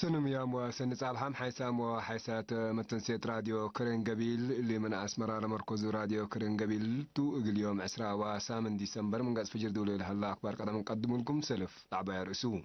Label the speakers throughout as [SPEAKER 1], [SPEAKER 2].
[SPEAKER 1] سنم يا مو سنصالحام حيسام وحيسات متنسيت راديو كرين قبيل اللي من أسمرا لمركز راديو كرين قبيل تو اليوم عسرا وسامن ديسمبر من قاس فجر دولي لهلا أخبار قدم نقدم لكم سلف لعبة رسو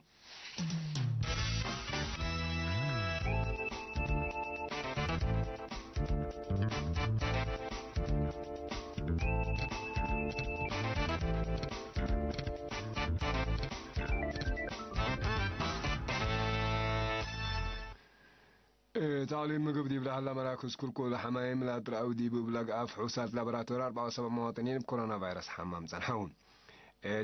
[SPEAKER 1] تعليم مقب دي بلا هلا مراكز كل كل حمايم لا ترأو دي ببلغ أف حوسات لابراتور 74 مواطنين بكورونا فيروس حمام زنحون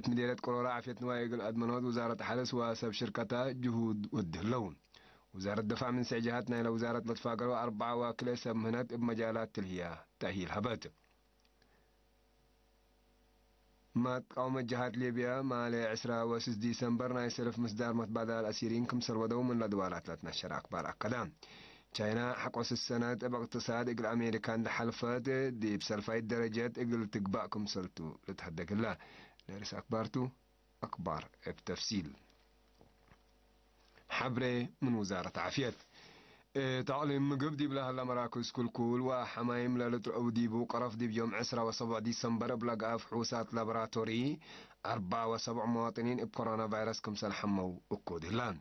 [SPEAKER 1] تمديرة كورونا عافية نوايق الأدمنات وزارة حلس وسب شركتها جهود ودهلون وزارة الدفاع من سجهاتنا إلى وزارة متفاقر أربعة واكلة سمهنت بمجالات تلهية تأهيل هبات ما تقاوم جهات ليبيا مالي عسرة وسس ديسمبر ناي سلف مصدار متبادل الأسيرين كم سرودو من لدوالات لتنشر أكبر أكدا تشاينا حقوس السنة باقتصاد إقل أمريكان لحلفات دي بسلفايد درجات إقل تقبأكم سلتو لتحدق الله لارس أكبرتو أكبر بتفصيل حبري من وزارة عافية تعلم مقب دي بلا هلا مراكز كل كل وحمايم لالتر أو ديبو قرف دي بيوم عسرة وسبع ديسمبر بلقى فحوصات لابراتوري أربعة وسبع مواطنين بكورونا فيروس كمسال حمو أكود هلان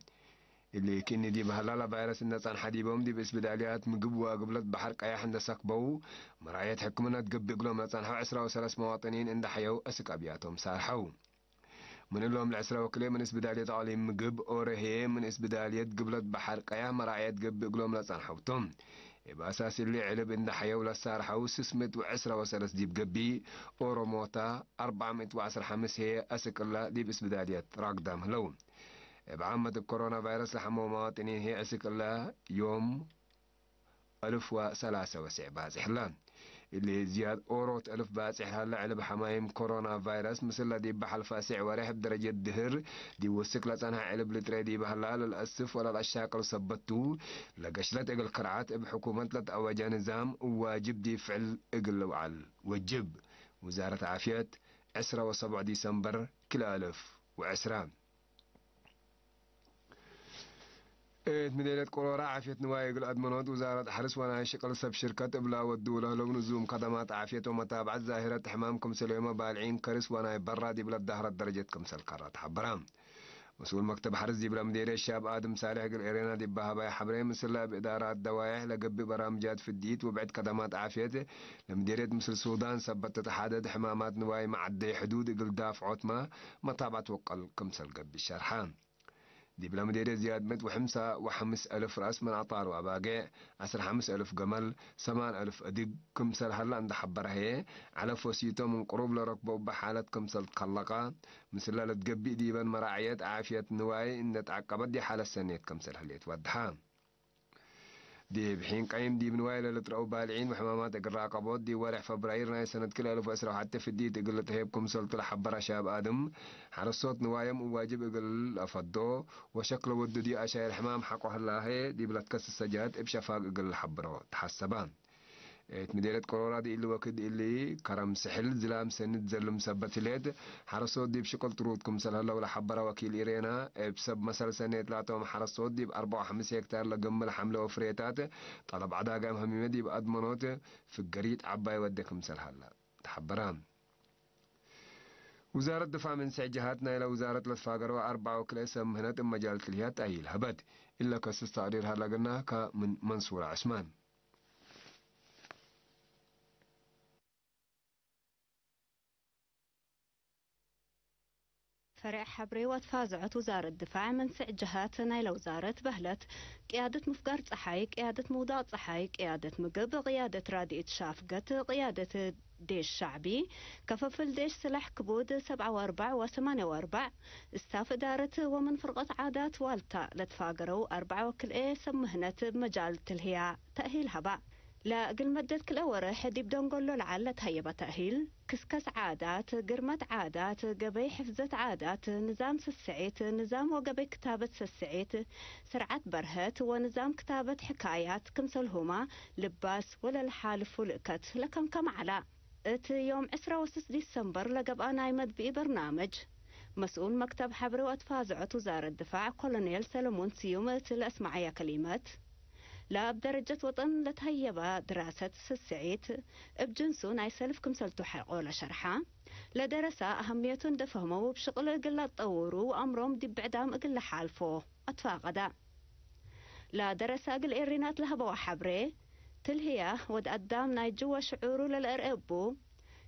[SPEAKER 1] اللي كني دي بهلالا فيروس الناس عن حديبهم دي بس بداليات مقب وقبلت بحر قياح عند سكبو مرايات حكمنا تقبي قلوم ناس عن عسرة وثلاث مواطنين عند حيو أسك أبياتهم سارحو. من اللهم العسرة وكلي من اسبدالية عالم مقب أورهي من اسبدالية قبلت بحر قيا مراعية قب قلوم لسان حوتم يبقى أساس اللي علب إن حيا ولا سار حوس سمت وعسرة وسلس ديب قبي. وعسر حمس هي أسك الله ديب اسبدالية راقدام هلو. بعامة الكورونا فيروس لحمو مواطنين هي أسك الله يوم ألف وثلاثة وسع بازح الله اللي زياد أوروت ألف باسع هلا علب حمايم كورونا فيروس. مثل دي بحل فاسع وريح بدرجة دهر. دي وسك لسانها علب لتري دي بهلا للأسف ولا الأشاكل سبتو. لقشلت إقل كرعات بحكومة لت أواجه نظام واجب دي فعل إقل وعل وجب. وزارة عافية عسرة وسبع ديسمبر كل ألف وعسران مدينة قرورة عافية نوايق الأدمنات وزارة حرس وأنا شقل سب شركة إبلا والدولة لو نزوم خدمات عافية ومتابعة ظاهرة حمامكم سليمة بالعين كرس وأنا برا دي بلد دهرة درجتكم سلكرات حبرام. مسؤول مكتب حرس بلا مدير الشاب آدم صالح قل إيرينا دي بها حبرين مسلا بإدارات دوايح لقبي برامجات في الديت وبعد خدمات عافية. لمديرية مصر السودان سبت تتحدد حمامات نواي مع حدود قل دافع ما متابعة وقل كمسل قبي الشرحان. دي بلا مديرية زياد مت وحمسة وحمس ألف رأس من عطار وأباقع عسر حمس ألف جمل سمان ألف أدق كمسل هلا عند حبر هي. على فوسيتو من قروب لركبه بحالة كمسل تقلقة مثل لا تقبي ديبا مراعيات عافية نواي. إن تعقبت دي حالة سنة كمسل هليت ودها دي بحين قيم دي من وايلة لترأو بالعين وحمامات الراقبات دي ورح فبراير ناي سنة كل ألف وأسرة حتى في الدي تقول تهيبكم سلط الحبرة شاب آدم. على الصوت نوايم وواجب أقل أفضو. وشكل ود دي أشاير حمام حقه الله. دي بلا تكس السجاد بشفاق أقل الحبرة. تحسبان. وقت اللي كرم سحل زلام سند زلم سبت ليد حرصوت دي بشكل طرودكم سلهلا ولا حبرا وكيل إيرينا. بسب مسل سنة ثلاثة حرصوت دي بأربعة وخمس هكتار لقمل حملة وفريتات. طلب عدا قام هميمة دي بأدمنوت في القريت عباي ودكم سلهلا تحبران وزارة الدفاع من سع جهاتنا إلى وزارة الفاقر وأربعة وكلا سمهنات مجال تلهيات أهيل هبت. إلا كسس تقريرها لقناها كمن منصور عثمان.
[SPEAKER 2] فرع حبري وتفازعت وزارة الدفاع من سع جهاتنا إلى وزارة بهلت. قيادة مفقر صحاي قيادة موضع صحاي قيادة مقب قيادة رادئة شافقت قيادة ديش شعبي. كففل ديش سلاح كبود سبعة وأربع وثمانية وأربع استاف إدارة ومن فرقة عادات والتا. لتفاقروا أربعة وكل إيه سمهنة بمجال تلهيا تأهيل هبا لا قل مدت كل أورة حد يبدون نقول له لعل تهيبة تأهيل كسكس عادات قرمة عادات قبي حفظة عادات نظام سسعيت نظام وقبي كتابة سسعيت. سرعة برهت ونظام كتابة حكايات كمسلهما لباس ولا الحالف ولقت لكم كم على ات يوم عسرة وسس ديسمبر لقب أنا يمد بي برنامج. مسؤول مكتب حبر وأتفازعة وزارة الدفاع كولونيل سلمون سيوم الأسمعية كلمات. لا بدرجة وطن لتهيبا دراسة السعيد بجنسو ناي سلف كمسلتو حقولا شرحا. لدرسة أهمية دفهمو بشغل قلة تطورو وأمرهم دي بعدام قلة حالفو. أتفاقدا. لا درسة قل لها بوا حبري. تلهيا ود قدام ناي جوا شعورو للأرقبو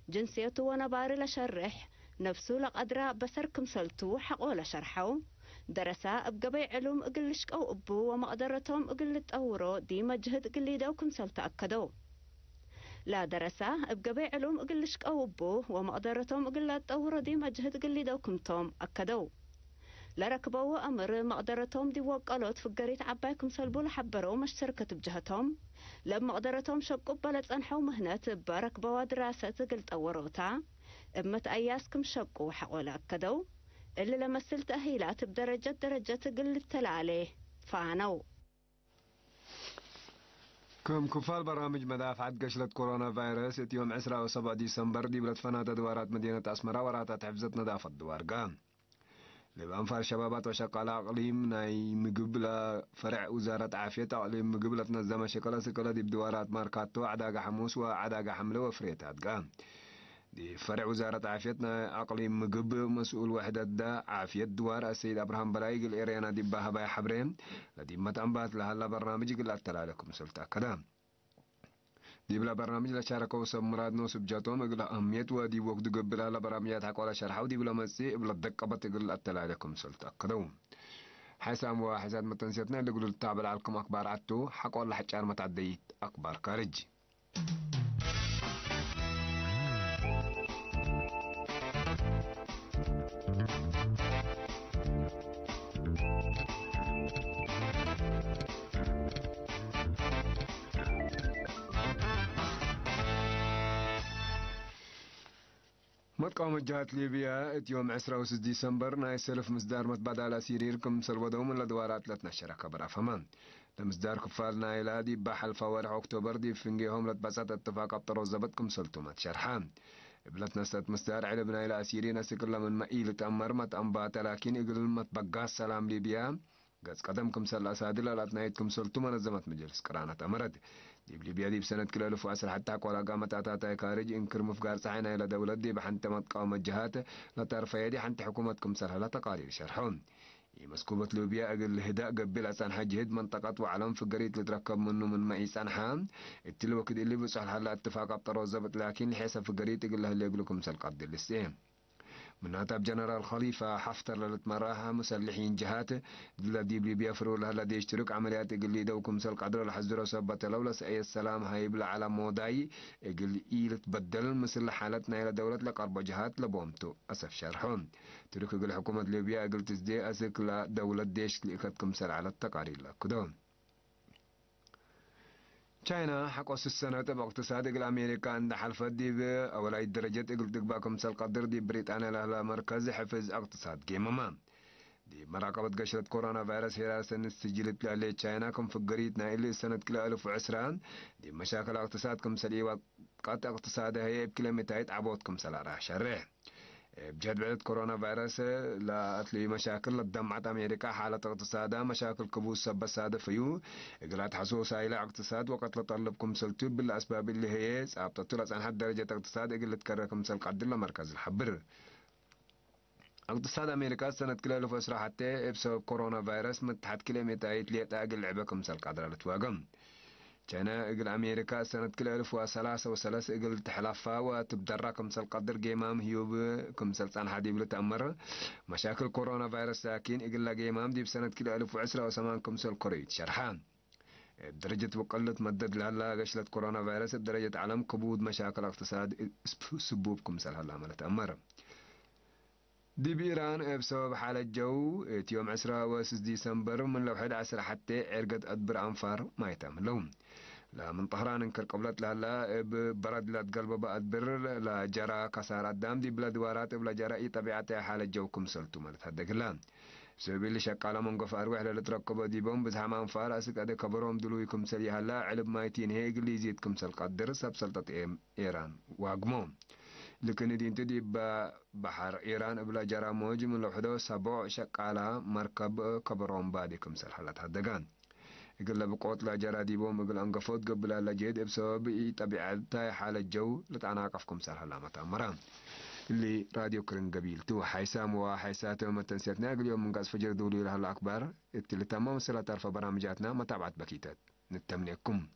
[SPEAKER 2] جنسيته ونباري لشرح. نفسه لقدرة بسر كمسلتو حقولا شرحو. درسا بقبي علوم أقلش أو أبو ومقدرتهم أقل تطورو دي مجهد اقلي دو كمسل تأكدو. لا درسا بقبي علوم أقلش أو أبو ومقدرتهم أقل تطورو دي مجهد اقلي دو كمتهم اكدو لركبوا أمر مقدرتهم دي وقالوت في القريت عباي كمسلبو لحبرو مش شركة بجهتهم. لما قدرتهم شقوا بلد أنحو مهنات بركبوا دراسة قلت أوروتا إمت أياسكم شقوا حقولا أكدو. اللي لمسل تأهيلات بدرجة درجة قل التلالي فانو.
[SPEAKER 1] كم كفال برامج مدافعة قشلة كورونا فيروس يوم 10 و7 ديسمبر دي بلد فنادة دوارات مدينة أسمرة وراتات حفظت نظافة دوار قام. لبأنفار شبابات وشقال أقليم ناي مقب فرع وزارة عافية أقليم مقب لتنظم شكلة سكلة دي بدوارات ماركاتو عداقة حموس وعداقة حملة وفريتات. قام. دي فرع وزارة عافيتنا أقليم مقب مسؤول وحدة دا عافية دوار السيد أبراهام بلايق الإيريانا دي باها باي حبرين لدي متأنبات لها برنامج قل أتلا لكم سلطة كدام دي بلا برنامج لشاركو سب مراد نو سب جاتو مقلا أهميت ودي وقت قبلا لبرامجات حقولا شرحو دي بلا مسي بلا الدقة بتقل أتلا لكم سلطة كدام حسام وحساد متنسيتنا اللي قلوا التابع لكم أكبر عدتو حقولا حجار متعديت أكبر كارج. متقام جهات ليبيا؟ يوم 16 ديسمبر ناي سلف مصدار متبادل سيرير كم سلودو من الدوارات لتنا شركة برا فمان. لمصدار كفال نايلا دي بحل فوارح أكتوبر دي فنجيهم لتبسات اتفاق ابطرو زبط كم سلطمت شرحان بلتنا ست مصدار علم نايلا سيرين سكلا من مئيل تأمر مت أنبات لكن يقول متبقاس سلام ليبيا. قد قدم كم سل أسادل لا تنايت كم سلطو منظمت مجلس قرانة أمرد. ديب ليبيا دي بسنة كلا لفو أسر حتى قولا قامت أتاتا كارج إنكر مفقار صحينا إلى دولة دي بحنت متقاوم الجهات. لطرف يدي حنت حكومتكم سرها. لا تقارير شرحون مسكوبة ليبيا أقل الهداء قبل أسان حجهد منطقة وعلم في قريت اللي تركب منه من مئيس أنحام التلو وكد اللي بصح هلا اتفاق أبطر وزبط. لكن الحساب في قريت يقول له اللي يقولكم سلقد للسيم من هتاب جنرال خليفة حفتر للتمراها مسلحين جهات الذي بيفروا لها الذي يشترك عمليات يقول دوكم سل قدر الحزر وسبت لولا سأي السلام هايبل على موداي يقول إيل تبدل مثل حالتنا إلى دولة لقرب جهات لبومتو أسف شرحون. ترك يقول حكومة ليبيا يقول تزدي أسك لدولة ديش لإكتكم سل على التقارير لكدون تشاينا حقوس السنة تبع اقتصاد الأمريكا عند حلفة دي أولاي درجة إقل تقباكم سال قدر دي بريطانيا لها مركز حفظ اقتصاد جيمما دي مراقبة قشرة كورونا فيروس هي سنة سجلت لألي تشاينا كم فقريت نايلي سنة كلا ألف وعسران دي مشاكل اقتصاد كم سليوات قات اقتصادها هي بكلا متايت عبوت كم سلا راح شرح بجد كورونا فيروس لا أتلي مشاكل. لدمعت أمريكا حالة اقتصادها مشاكل كبوس سبب سادة فيو. إقلات حسوس إلى اقتصاد وقت لطلبكم سلتوب بالأسباب اللي هي سابتة طلعت عن حد درجة اقتصاد إقل تكرركم سلق عدل مركز الحبر. اقتصاد أمريكا سنة كلا ألف أسرع حتى بسبب كورونا فيروس. متحد كيلومتر ليت أقل لعبكم سلق عدل كان إقل أمريكا سنة كل ألف وثلاثة وثلاثة إقل تحلفا وتبدرا كمسل قدر جيمام هيوب كمسل سان حديب لتأمر. مشاكل كورونا فيروس ساكين إقل جيمام دي بسنة كل ألف وعشرة وثمان كمسل قريت شرحان. بدرجة وقلة مدد لهلا قشلة كورونا فيروس بدرجة علم كبود مشاكل اقتصاد سبوب كمسل هلا عملت أمر دي بإيران بسبب حالة جو يوم عشرة وسس ديسمبر من لو حد عسر حتى عرقت أدبر أنفار ما يتم لهم. لا من طهران انكر قبلت لا برد لا تقلب بأدبر لا جرى كسارات دام دي بلا دوارات بلا جرى إي طبيعتها حالة جو كم سلتو مالت هدك لا. اللي شقالة من قف أروح لتركبوا دي بوم بس حمام فار أسك أدي كبروم دلوي كم سلي هلا علب مايتين هيك اللي يزيد كم سل قدر سب سلطة إيران واقموم. لكن دينتو دي بحر إيران إبلا جرى موج من لوحدو سبع شقالة مركب كبرون بادي كمسر حالات هدقان. يقول بقوت لا جرى ديبوم يقول أنقفوت قبل لا جيد بسبب طبيعة حالة جو لتعناقفكم سر حلا متامران اللي راديو كرن قبيل تو حيسام وحيسات وما تنسيتنا اليوم من قاس فجر دولي لها الأكبر اللي تمام سلا طرف برامجاتنا متابعة بكيتات. نتمنيكم.